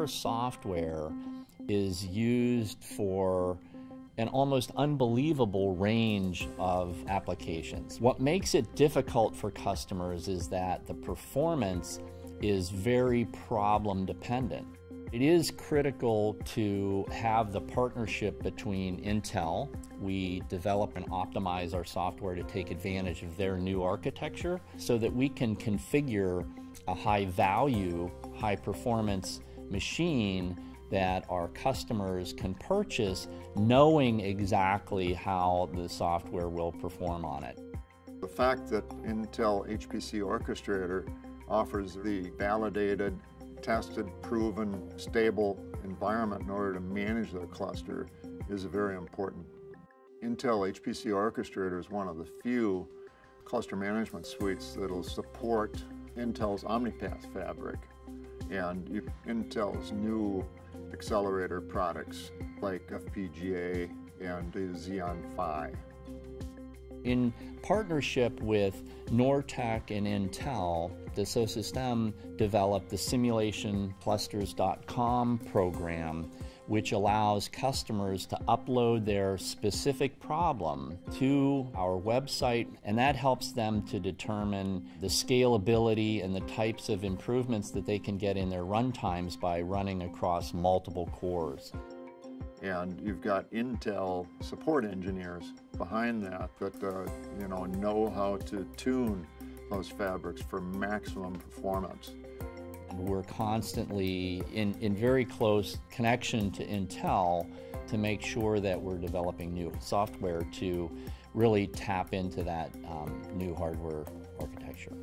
our software is used for an almost unbelievable range of applications. What makes it difficult for customers is that the performance is very problem dependent. It is critical to have the partnership between Intel. We develop and optimize our software to take advantage of their new architecture so that we can configure a high value, high performance machine that our customers can purchase knowing exactly how the software will perform on it. The fact that Intel HPC Orchestrator offers the validated tested, proven, stable environment in order to manage the cluster is a very important. Intel HPC Orchestrator is one of the few cluster management suites that will support Intel's OmniPath fabric and Intel's new accelerator products like FPGA and the Xeon Phi. In partnership with Nor-Tech and Intel, Dassault Systèmes developed the simulationclusters.com program, which allows customers to upload their specific problem to our website, and that helps them to determine the scalability and the types of improvements that they can get in their runtimes by running across multiple cores and you've got Intel support engineers behind that that uh, you know know how to tune those fabrics for maximum performance. We're constantly in, in very close connection to Intel to make sure that we're developing new software to really tap into that um, new hardware architecture.